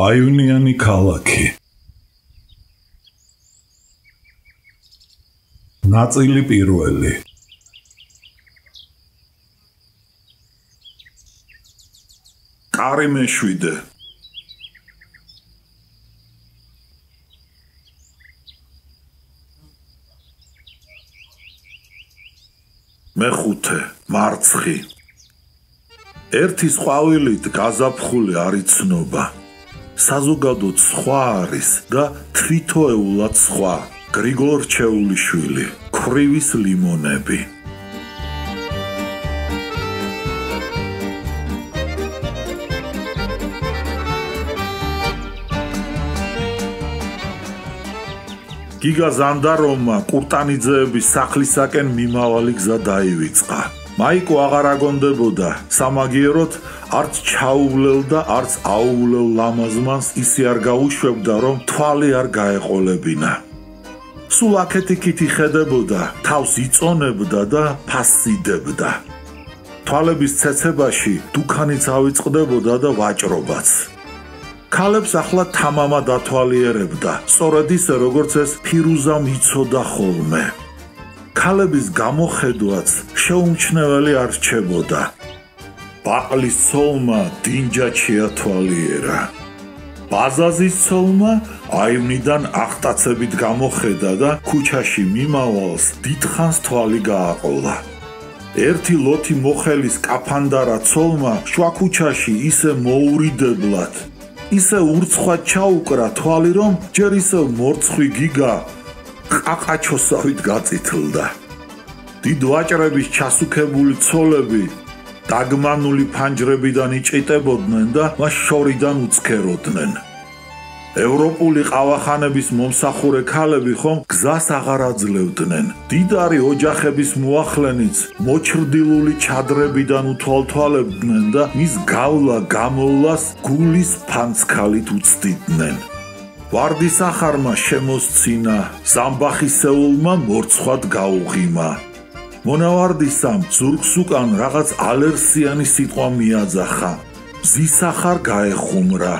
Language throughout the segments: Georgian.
აიუნიანი ქალაქი. ნაწილი პირველი. კარი მეშვიდე. მეხუთე მარცხი. ერთის ყვავილით გაზაფხული არიცნობა საზოგადოდ სხვა არის და თვითოეულად სხვა. გრიგორ ჩეულიშვილი ქრივის ლიმონები. გიგა ზანდარომა კურტანიძეების სახლისაკენ მიმავალი გზა დაივიწყა. მაიკო აღარ აგონდებოდა სამაგიეროდ არც ჩაუვლელ და არც აუვლელ ლამაზმანს ისე არ გაუშვებდა რომ თვალი არ გაეყოლებინა. სულ აქეთიკით იხედებოდა თავს იწონებდა და ფასიდებდა. თვალების ცეცებაში დუქანიც ავიწყდებოდა და ვაჭრობაც. ქალებს ახლა თამამა დათვალიერებდა სწორედ ისე როგორც ეს ფირუზა მიცოდა ხოლმე. ქალების გამოხედვაც შეუმჩნეველი არ რჩებოდა. ბაყლის ცოლმა დინჯა შეათვალიერა. ბაზაზის ცოლმა აივნიდან ახტაცებით გამოხედა და ქუჩაში მიმავალს დიდხანს თვალი გააყოლა. ერთი ლოთი მოხელის კაფანდარა ცოლმა შვა ქუჩაში ისე მოურიდებლად ისე ურცხვად ჩაუკრა თვალი რომ ჯერ ისე მორცხვი გიგა ყაყაჩოსავით გაწითლდა. დიდ ვაჭრების ჩასუქებული ცოლები დაგმანული ფანჯრებიდან იჭიტებოდნენ და მას შორიდან უცქეროდნენ. ევროპული ყავახანების მომსახურე ქალები ხომ გზას აღარ აძლევდნენ. დიდარი ოჯახების მოახლენიც მოჩრდილული ჩადრებიდან უთვალთვალებდნენ და მის გავლა გამოვლას გულის ფანცქალით უცდიდნენ. ვარდის ახარმა შემოსცინა ზამბახისეულმა მორცხვად გაუღიმა მონავარდისამ ზურგს უკან რაღაც ალერსიანი სიტყვა მიაძახა. ზის ახარ გაეხუმრა.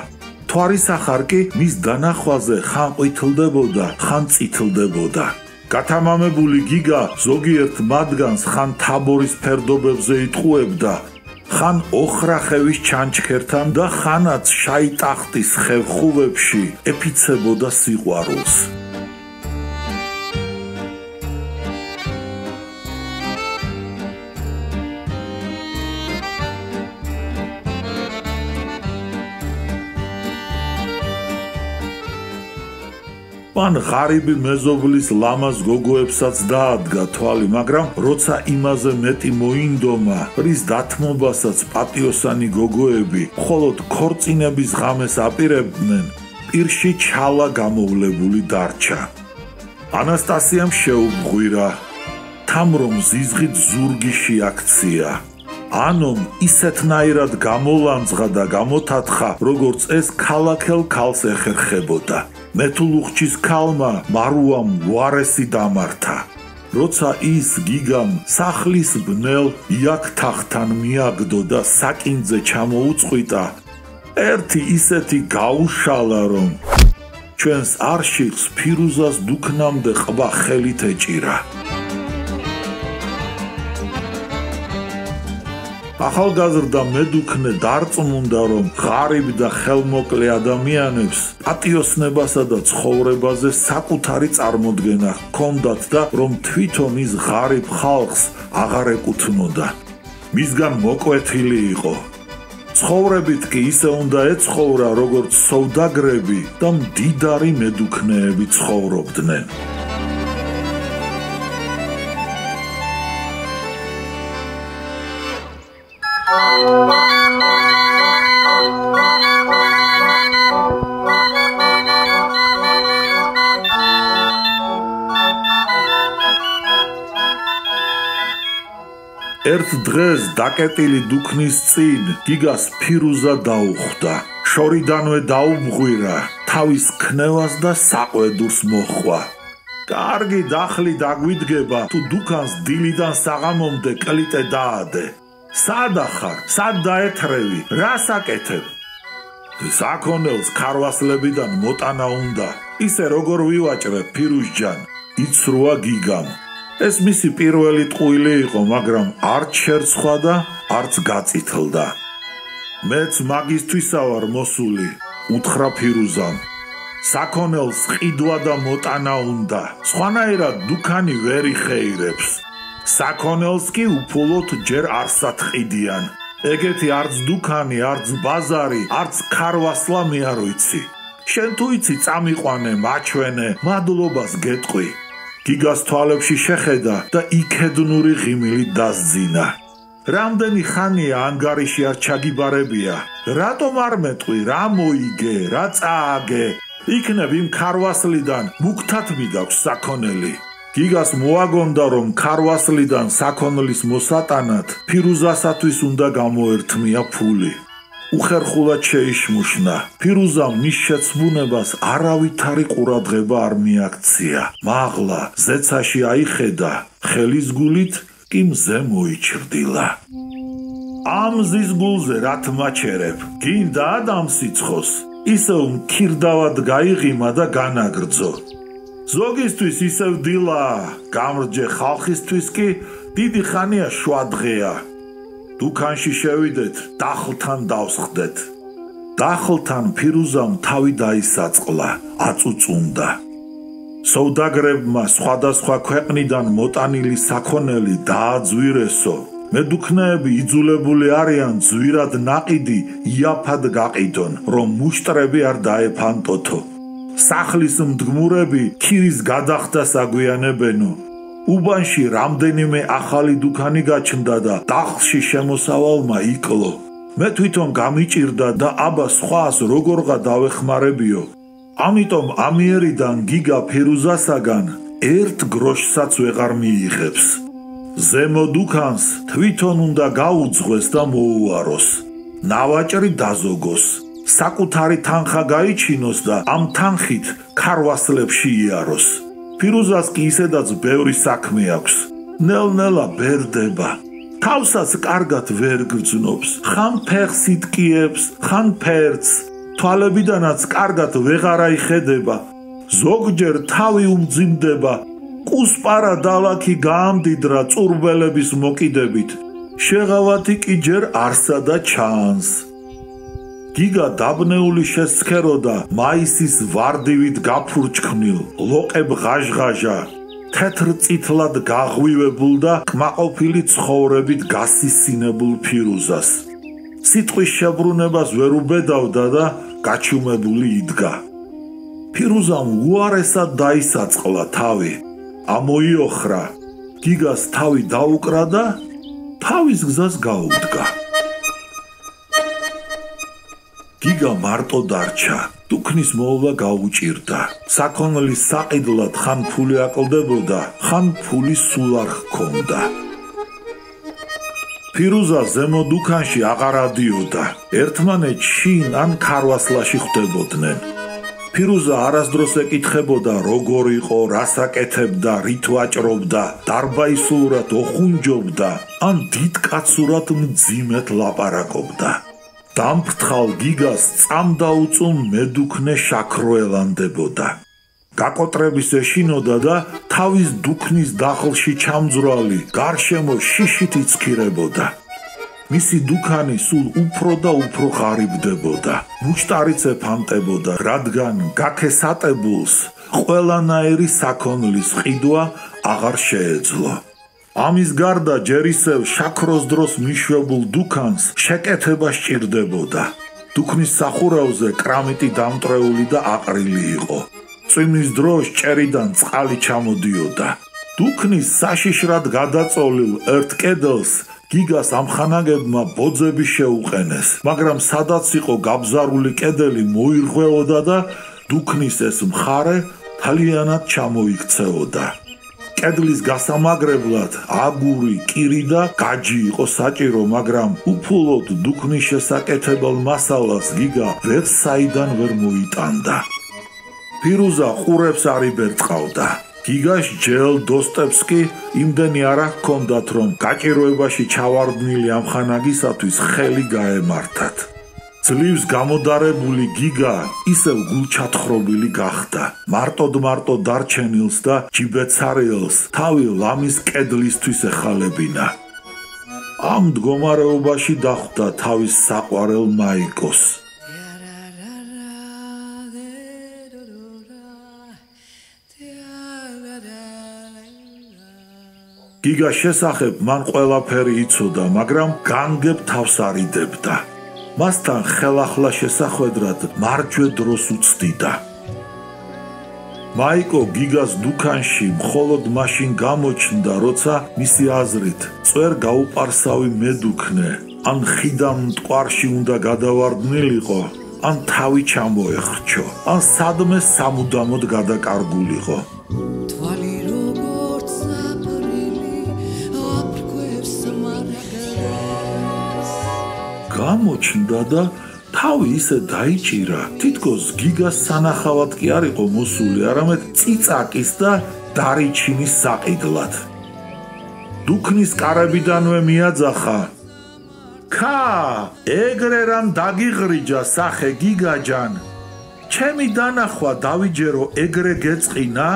თვარის ახარ კი მის დანახვაზე ხან ყვითლდებოდა ხან წითლდებოდა გათამამებული გიგა ზოგიერთ მათგანს ხან თაბორის ფერდობებზე იტყუებდა. ხან ოხრახევის ჩანჩქერთან და ხანაც შაიტახტის ხევხუვებში ეფიცებოდა სიყვარულს მან ღარიბი მეზობლის ლამაზ გოგოებსაც დაადგა თვალი, მაგრამ როცა იმაზე მეტი მოინდომა, რის დათმობასაც პატიოსანი გოგოები მხოლოდ ქორწინების ღამეს აპირებდნენ, პირში ჩალა გამოვლებული დარჩა. ანასტასიამ შეუღვირა თამრომ ზიზღით ზურგიში აქცია. ანომ ისეთნაირად გამოლანძღა და გამოთათხა, როგორც ეს ქალაქელ ქალს ეხერხებოდა. მეთულუხჩის ქალმა მარუამ ვარესი დამართა. როცა ის გიგამ სახლის ბნელ იაკთახთან მიაგდო და საკინძე ჩამოუწყვიტა, ერთი ისეთი გაუშალა რომ ჩვენს არშილს ფირუზას დუქნამდე ყვა ხელით ეჭირა. ახალგაზრდა მედუქნე დარწმუნდა რომ ღარიბ და ხელმოკლე ადამიანებს პატიოსნებასა და ცხოვრებაზე საკუთარი წარმოდგენა ჰქონდათ და რომ თვითონ ის ღარიბ ხალხს აღარ ეკუთვნოდა. მისგან მოკვეთილი იყო. ცხოვრებით კი ისე უნდა ეცხოვრა როგორც სოუდაგრები და მდიდარი მედუქნეები ცხოვრობდნენ ერთ დღეს დაკეტილი დუქნის წინ გიგას ფირუზა დაუხვდა. შორიდანვე დაუმღვირა თავის ქნევას და საყვედურს მოხვა. კარგი დახლი დაგვიდგება თუ დუქანს დილიდან საღამომდე კლიტე დაადე სად ახარ სად დაეთრევი რას აკეთებ? საქონელს ქარვასლებიდან მოტანა უნდა. ისე როგორ ვივაჭრებ ფირუზჯან? იცრუა გიგამ. ეს მისი პირველი ტყუილი იყო მაგრამ არც შერცხვა და არც გაწითლდა მეც მაგისთვისა ვარ მოსული უთხრა ფირუზამ. საქონელს ყიდვა და მოტანა უნდა. სხვანაირად დუქანი ვერ იხეირებს საქონელს კი უფულოდ ჯერ არსად ყიდიან ეგეთი არც დუქანი, არც ბაზარი, არც ქარვასლა მე არ ვიცი. შენ თუ იცი წამიყვანე, მაჩვენე, მადლობას გეტყვი. გიგას თვალებში შეხედა და იქედნური ღიმილი დასძინა. რამდენი ხანია ანგარიში არ ჩაგიბარებია? რატომ არ მეტყვი, რა მოიგე, რა წააგე? იქნებ იმ ქარვასლიდან მუქთად მიგაქვს საქონელი. გიგას მოაგონდა რომ ქარვასლიდან საქონლის მოსატანად ფირუზასათვის უნდა გამოერთმია ფული. უხერხულად შეიშმუშნა. ფირუზამ მის შეცმუნებას არავითარი ყურადღება არ მიაქცია. მაღლა ზეცაში აიხედა ხელის გულით კი მზე მოიჩრდილა. ამ ზის გულზე რა თმაჩერებ გინდა ადამიანს ისევ მქირდავად გაიღიმა და განაგრძო ზოგისთვის ისევ დილა, გამრჯე ხალხისთვის კი დიდი ხანია შვა დღეა. დუქანში შევიდეთ, დახლთან დავსხდეთ. დახლთან ფირუზამ თავი დაისაწყლა, აწუწუნდა. სოვდაგრებმა სხვადასხვა ქვეყნიდან მოტანილი საქონელი დააძვირესო. მედუქნეები იძულებული არიან ძვირად ناقიდი იაფად გაყიდონ, რომ მუშტრები არ დაეფანტოთო. სახლის მდგმურები ქირის გადახდას აგვიანებენო. უბანში რამდენიმე ახალი დუქანი გაჩნდა და დახლში შემოსავალმა იკლო. მე თვითონ გამიჭირდა და აბა სხვას როგორღა დავეხმარებიო. ამიტომ ამიერიდან გიგა ფირუზასაგან ერთ გროშსაც ვეღარ მიიღებს. ზემო დუქანს თვითონ უნდა გაუძღვეს და მოუაროს. ნავაჭრი დაზოგოს. საკუთარი თანხა გაიჩინოს და ამ თანხით ქარვასლებში იაროს. ფირუზას კი ისედაც ბევრი საქმე აქვს. ნელ-ნელა ბერდება. თავსაც კარგად ვერ გრძნობს. ხან ფეხს იტკიებს, ხან ფერც. თვალებიდანაც კარგად ვეღარ აიხედება. ზოგჯერ თავი უმძიმდება. კუსპარა დალაკი გაამდიდრა წურბელების მოკიდებით. შეღავათი კი ჯერ არსა და ჩანს. გიგა დაბნეული შესქეროდა მაისის ვარდივით გაფურჩქნილ ლოყებ ღაჟღაჟა. თეთრ წითლად გაღვივებულ და კმაყოფილი ცხოვრებით გასისინებულ ფირუზას. სიტყვის შებრუნებას ვერ უბედავდა და გაჩუმებული იდგა. ფირუზამ უარესად დაისაწყლა თავი. ამოიოხრა. გიგას თავი დაუკრა და თავის გზას გაუდგა გიგა მარტო დარჩა. დუქნის მოვა გაუჭირდა. საქონლის საყიდლად ხან ფული აკლდებოდა, ხან ფული სულ არ ჰქონდა. ფირუზა ზემო დუქანში აღარ ადიოდა. ერთმანეთში ან ქარვასლაში ხვდებოდნენ. ფირუზა არასდროს ეკითხებოდა, როგორ იყო, რას აკეთებდა, რით ვაჭრობდა, დარბაისურად ოხუნჯობდა, ან დიდკაცურად მძიმედ ლაპარაკობდა. დამფრთხალ გიგას წამდაუწუნ მედუქნე შაქროელანდებოდა. გაკოტრების ეშინოდა და თავის დუქნის დახლში ჩამძრალი გარშემო შიშით იცქირებოდა. მისი დუქანი სულ უფრო და უფრო ღარიბდებოდა. მუშტარიცე ფანტებოდა, რადგან გაქესატებულს ყველანაირი საქონლის ყიდვა აღარ შეეძლო. ამის გარდა ჯერისევ შაქროს დროს მიშვებულ დუქანს შეკეთება სჭირდებოდა. დუქნის სახურავზე კრამიტი დამტრეული და აყრილი იყო. წვიმის დროს ჭერიდან წყალი ჩამოდიოდა. დუქნის საშიშრად გადაწოლილ ერთ კედელს გიგას ამხანაგებმა ბოძები შეუყენეს, მაგრამ სადაც იყო გაბზარული კედელი მოირღვეოდა და დუქნის ეს მხარე თალიანად ჩამოიქცეოდა. კედლის გასამაგრებლად აგური, კირი და გაჯი იყო საჭირო, მაგრამ უფულოდ დუქნის შესაკეთებელ მასალას გიგა ვერ საიდან ვერ მოიტანდა. ფირუზა ყურებს არიბერწყავდა. გიგას ჯელ დოსტევსკი იმდენი არ ჰქონდათ, რომ გაჭიროებაში ჩავარდნილი ამხანაგისათვის ხელი გაემართათ. ძლივს გამოდარებული გიგა ისევ გულჩათხრობილი გახდა. მარტოდ მარტო დარჩენილს და ჯიბეცარიელს თავი ლამის კედლისთვის ეხალებინა. ამ მდგომარეობაში დახვდა თავის საყვარელ მაიკოს. გიგა შესახებ მან ყველაფერი იცოდა, მაგრამ განგებ თავს არიდებდა. მასთან ხელახლა შესახვედრად მარჯვე დროს უცდიდა. მაიკო გიგას დუქანში მხოლოდ მაშინ გამოჩნდა, როცა მისი აზრით წვერ გაუპარსავი მედუქნე ან ხიდან მტკვარში უნდა გადავარდნილიყო, ან თავი ჩამოეხრჩო, ან სადმე სამუდამოდ გადაკარგულიყო. გამოჩნდა და თავი ისე დაიჭირა, თითქოს გიგას სანახავად კი არ იყო მოსული, არამედ ციცაკის და დარიჩინის საყიდლად. დუქნის კარებიდანვე მიაძახა: "ქა, ეგრე რამ დაგიღრიჯა სახე გიგაჯან. ჩემი დანახვა დავიჯერო ეგრე გეწყინა?"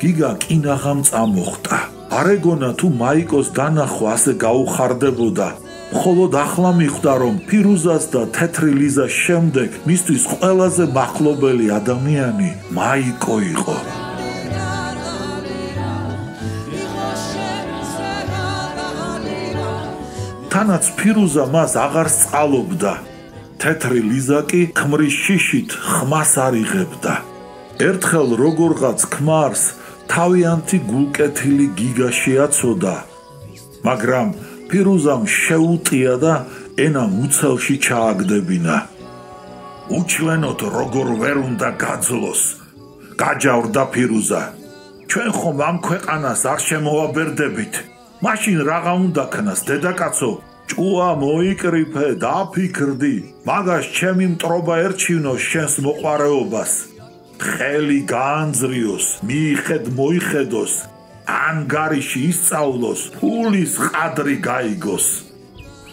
გიგა კინაღამ წამოხტა. არეგონა თუ მაიკოს დანახვა ასე გაუხარდებოდა, მხოლოდ ახლა მიხვდა რომ ფირუზას და თეთრი ლიზას შემდეგ მისთვის ყველაზე მახლობელი ადამიანი მაიკო იყო. თანაც ფირუზა მას აღარ წყალობდა თეთრი ლიზა კი ქმრის შიშით ხმას არიღებდა ერთხელ როგორღაც ქმარს თავიანთი გულკეთილი გიგა შეაცოდა მაგრამ ფირუზამ შეუტია და ენა მუცელში ჩააგდებინა. უჩვენოთ როგორ ვერ უნდა გაძლოს. გაჯავრდა ფირუზა. ჩვენ ხომ ამ ქვეყანას არ შემოვაბერდებით. მაშინ რაღა უნდა ქნას დედაკაცო? ჭუა მოიკრიფე და ფიქრდი. მაგას ჩემი მტრობა ერჩინოს შენს მოყარეობას. ხელი გაანძრიოს, მიიხედ მოიხედოს, ანგარიში ისწავლოს, ფულის ყადრი გაიგოს.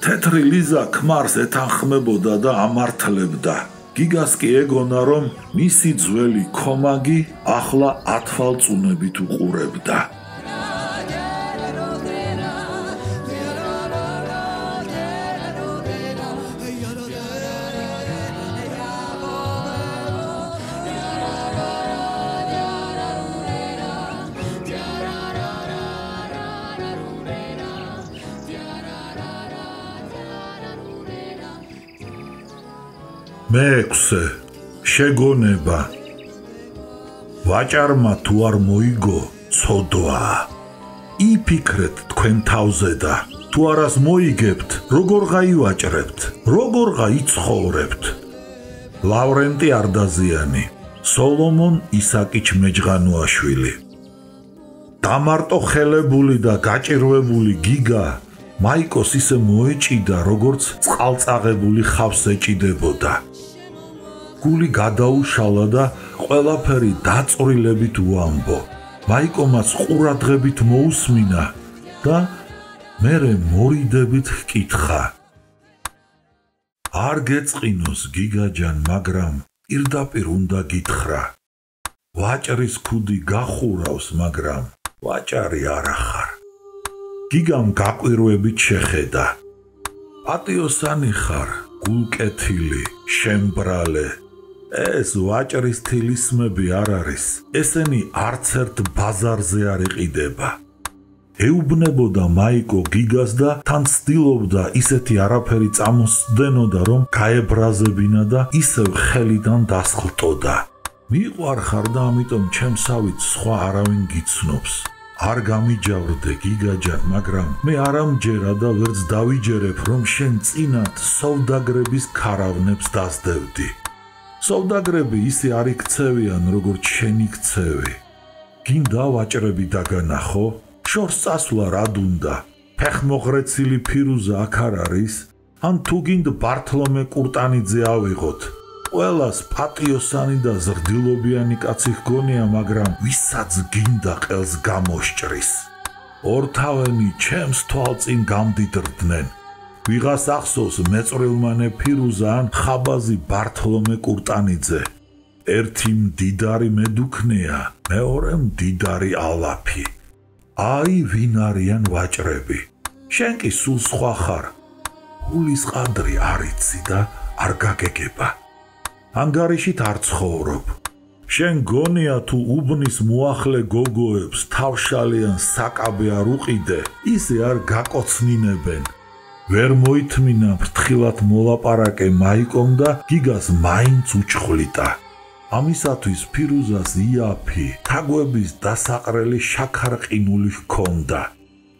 თეთრი ლიზა ქმარს ეთანხმებოდა და ამართლებდა. გიგას კი ეგონა რომ მისი ძველი კომაგი ახლა ათვალწუნებით უყურებდა. მეექვსე შეგონება. ვაჭარმა თუ არ მოიგო ცოდვა. იფიქრეთ თქვენ თავზე და თუ არას მოიგებთ როგორ გაივაჭრებთ როგორ გაიცხოვრებთ. ლავრენტი არდაზიანი სოლომონ ისაკიჩ მეჯღანუაშვილი. დამარტო ხელებული და გაჭირვებული გიგა მაიკოს ისე მოეჭიდა როგორც წყალწაღებული ხავს ეჭიდებოდა გული გადაუშალა და ყველაფერი დაწრილებით უამბო. მაიკომაც ყურადღებით მოусმინა და მერე მორიდებით ჰკითხა. არ გეწყინოს გიგაჯან, მაგრამ პირდაპირ უნდა გითხრა. ვაჭრის ქუდი გახურავს, მაგრამ ვაჭარი არ ახარ. გიგამ გაყვირვებით შეხედა. პატიოსანი ხარ, გულკეთილი, შემბრალე, ეს ვაჭრის თილისმები არ არის. ესენი არც ერთ ბაზარზე არ იყიდება. ეუბნებოდა მაიკო გიგას და თან ცდილობდა ისეთი არაფერი წამოსდენოდა, რომ გაებრაზებინა და ისევ ხელიდან დასხლტოდა. მიყვარხარ და ამიტომ ჩემსავით სხვა არავინ გიცნობს. არ გამიჯავრდე გიგაჯან, მაგრამ მე არ ამჯერა და ვერც დავიჯერებ, რომ შენ წინათ სოლდაგრების ქარავნებს დასდევდი. სოლდაგრები ისე არ იქცევიან, როგორც შენი ქცევი. გინდა ვაჭრები დაგანახო? შორს წასვლა რა დუნდა? ფეხმოღრეცილი ფირუზა აქ არ არის? ან თუ გინდა ბართლომე კურტანიძე ავიღოთ? ყველას პატიოსანი და ზრდილობიანი კაცი გგონია, მაგრამ ვისაც გინდა ყელს გამოსჭრის. ორთავენი ჩემს თვალწინ გამდიდრდნენ. ვიღას ახსოვს მეწრილმანე ფირუზა ან ხაბაზი ბართლომე კურტანიძე. ერთი მდიდარი მედუქნია მეორე მდიდარი ალაფი. აი ვინ არიან ვაჭრები. შენ კი სულ სხვა ხარ. გულის ყადრი არიცი და არ გაგეგება. ანგარიშით არ ცხოვრობ. შენ გონია თუ უბნის მოახლე გოგოებს თავშალიან საკაბე არ უყიდე ისე არ გაკოცნინებენ ვერ მოითმინა ფრთხილად მოლაპარაკე მაიკომ და გიგას მაინც უჩხვლიტა ამისათვის ფირუზას იაფი თაგვების დასაყრელი შაქარყინული ჰქონდა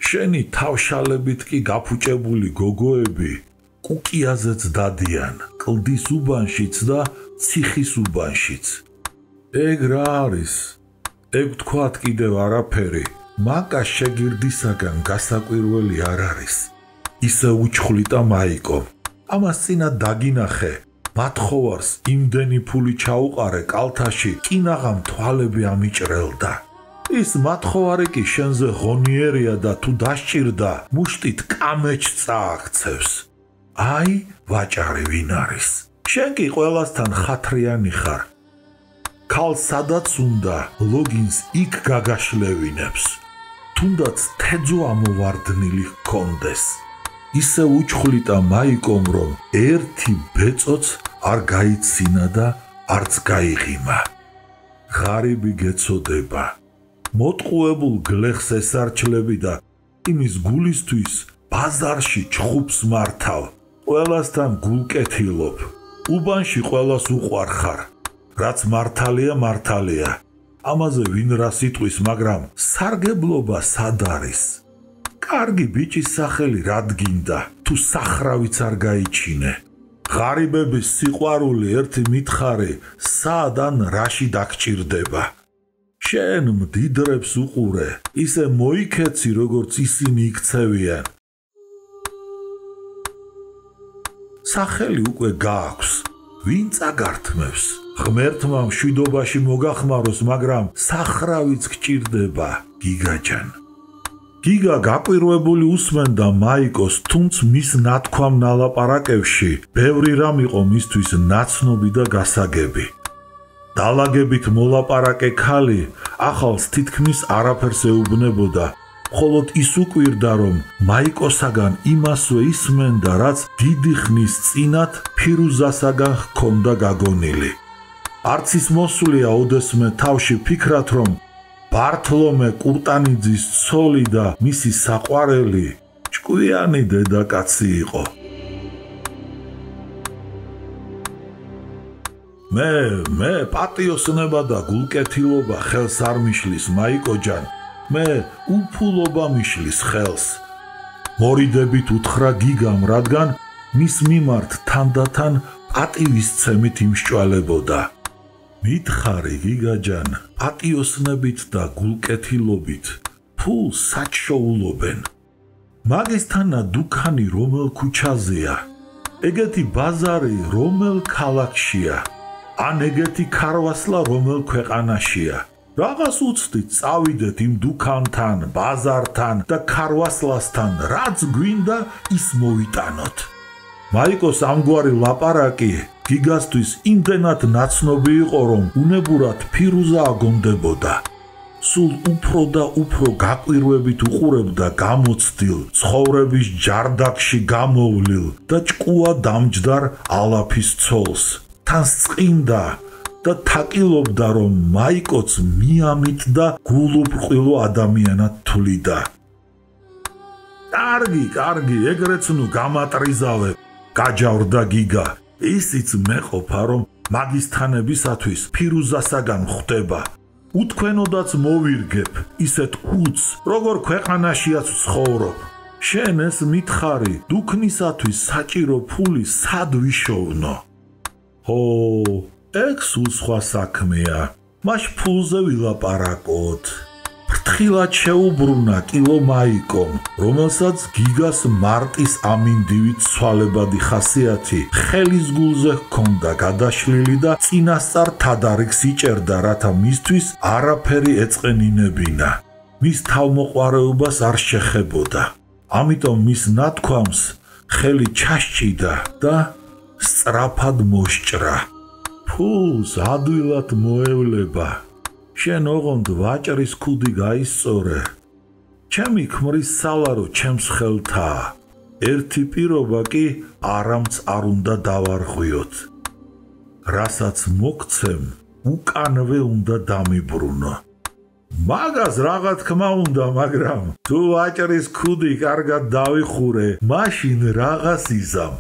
შენი თავშალებით კი გაფუჭებული გოგოები კუკიაზეც დადიან კლდის უბანშიც და ციხის უბანშიც ეგ რა არის? ეგ თქვათ კიდევ არაფერი. მაკა შეგირდისაგან გასაკვირველი არ არის. ისე უჩხლიტა მაიკო. ამას წინა დაგინახე. მათხოვარს იმდენი ფული ჩაუყარე კალთაში, კინაღამ თვალები ამიჭრელდა. ის მათხოვარი კი შენზე ღონიერია და თუ დასჭირდა, მუშტით კამეჩ წააქცევს. აი, ვაჭარი ვინ არის? შენ კი ყველასთან ხათრიანი ხარ. ქალ სადაც უნდა ლოგინს იქ გაგაშლევინებს თუნდაც თეძო ამოვარდნილი ჰქონდეს ისე უჩხლიტა მაიკომ რომ ერთი ბეწოც არ გაიცინა და არც გაიღიმა. ღარიბი გეცოდება. მოტყუებულ გლეხს ესარჩლები და იმის გულისთვის ბაზარში ჩხუბს მართავ. ყველასთან გულკეთილობ უბანში ყველას უყვარხარ. რაც მართალია მართალია. ამაზე ვინ რა სიტყვის მაგრამ სარგებლობა სად არის კარგი ბიჭის სახელი რადგინდა თუ სახრავიც არ გაიჩინე? ღარიბების სიყვარული ერთი მითხარი სად ან რაში დაგჭირდება? შენ მდიდრებს უყურე ისე მოიქეცი როგორც ისინი იქცევიან. სახელი უკვე გააქვს ვინ წაგართმევს ღმერთმა მშვიდობაში მოგახმაროს, მაგრამ სახრავიც გჭირდება, გიგაჯან. გიგა გაკვირვებული უსმენდა მაიკოს, თუნც მის ნათქვამ ნალაპარაკებში, ბევრი რამ იყო მისთვის ნაცნობი და გასაგები. დალაგებით მოლაპარაკე ხალი ახალს თითქმის არაფერს ეუბნებოდა. მხოლოდ ის უკვირდა რომ მაიკოსაგან იმასვე ისმენდა რაც დიდი ხნის წინათ ფირუზასაგან ჰქონდა გაგონილი. არც ის მოსულია ოდესმე თავში ფიქრად რომ ბართლომე კურტანიძის ცოლი და მისი საყვარელი ჭკვიანი დედაკაცი იყო. მე მე პატიოსნება და გულკეთილობა ხელს არ მიშლის მაიკოჯან მე უფულობა მიშლის ხელს. მორიდებით უთხრა გიგამ რადგან მის მიმართ თანდათან პატივისცემით იმსჭვალებოდა მითხარი გიგაჯან პატიოსნებით და გულკეთილობით ფულ საჩშოულობენ მაგისთანა დუქანი რომელ ქუჩაზეა? ეგეთი ბაზარი რომელ ქალაქშია? ან ეგეთი ქარვასლა რომელ ქვეყანაშია? რაღაც უცდით წავიდეთ იმ დუქანთან ბაზართან და ქარვასლასთან რაც გვინდა ის მოვიტანოთ მაიკოს ამგვარი ლაპარაკი გიგასთვის იმდენად ნაცნობი იყო, რომ უნებურად ფირუზა აგონდებოდა. სულ უფრო და უფრო გაკვირვებით უყურებდა გამოცდილ ცხოვრების ჯარდაკში გამოვლილ და ჭკუა დამჯდარ ალაფის ცოლს. თან წინდა და თაკილობდა, რომ მაიკოც მიამით და გულუბრყვილო ადამიანად თვლიდა. კარგი, კარგი, ეგრეც ნუ გამატრიზავე, გაჯავრდა გიგა. ისიც მეყოფა რომ მაგის თანებისათვის ფირუზასაგან ხვდება. უთქვენოდაც მოვირგებ ისეთ უც როგორ ქვეყანაშიაც ცხოვრობ. შენ ეს მითხარი დუქნისათვის საჭირო ფული სად ვიშოვნო? ო ეგ სულ სხვა საქმეა მაშ ფულზე ვილაპარაკოთ ფრთხილად შეუბრუნა კილო მაიკომ, რომელსაც გიგას მარტის ამინდივი ცვალებადი ხასიათი ხელის გულზე ჰქონდა გადაშლილი და წინასწარ თადარიგს იჭერდა, რათა მისთვის არაფერი ეწყენინებინა. მის თავმოყარეობას არ შეხებოდა. ამიტომ მის ნათქვამს ხელი ჩაშჭიდა და სწრაფად მოსჭრა. ფულს ადვილად მოევლება. შენ ოღონდ ვაჭრის ქუდი გაისწორე. ჩემი ქმრის სალარო ჩემს ხელთა. ერთი პირობა კი არამც არ უნდა დავარღვიოთ. რასაც მოგცემ, უკანვე უნდა დამიბრუნო. მაგას რაღა თქმა უნდა, მაგრამ თუ ვაჭრის ქუდი კარგად დავიხურე, მაშინ რაღაც იზამ.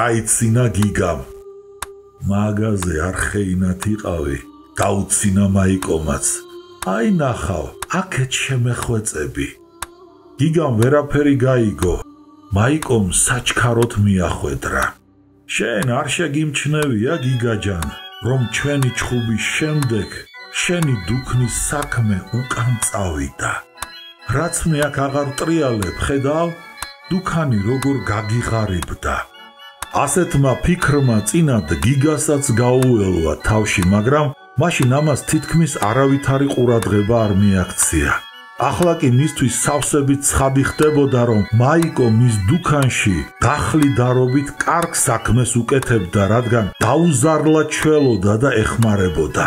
გაიცინა გიგამ. მაგაზე არ ხეინათ იყავი, გაუცინა მაიკომაც. აი ნახავ, აქეთ შემეხვეწები. გიგამ ვერაფერი გაიგო. მაიკომ საჩქაროთ მიახვედრა. შენ არ შეგიმჩნევია გიგაჯან, რომ ჩვენი ჩხუბის შემდეგ შენი დუქნის საქმე უკან წავიდა. რაც მე აქ აღარ ტრიალებ, ხედავ, დუქანი როგორ გაგიღარებდა. ასეთმა ფიქრმა წინად გიგასაც გაუელვა თავში, მაგრამ მაშინ ამას თითქმის არავითარი ყურადღება არ მიაქცია. ახლა კი მისთვის სავსებით ცხადი ხდებოდა, რომ მაიკო მის დუქანში გახლი დარობით კარგ საქმეს უკეთებდა, რადგან დაუზარლა ჩველოდა და ეხმარებოდა.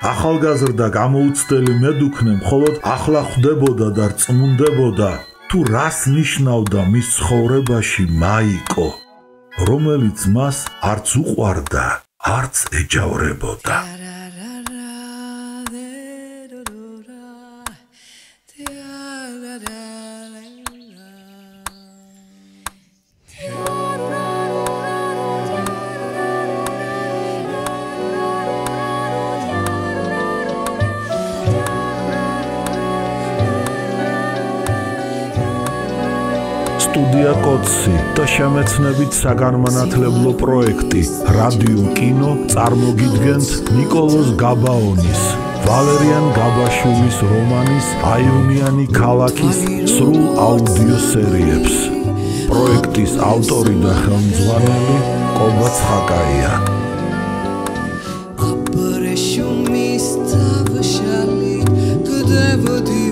ახალგაზრდა გამოუცდელი მედუქნე მხოლოდ ახლა ხვდებოდა და რწმუნდებოდა თუ რას ნიშნავდა მის ცხოვრებაში მაიკო რომელიც მას არც უყვარდა არც ეჯავრებოდა სტუდია კოცი და შემეცნებით საგანმანათლებლო პროექტი რადიო კინო წარმოგიდგენთ نيكოლოზ გაბაონის ვალერიან გაბაშვილის რომანის აივნიანი ქალაქის სრულ აუდიო სერიებს. პროექტის ავტორი და ხელმძღვანელი კობა ხაკაია. ოპრეშუმის წავშალი გდევოდი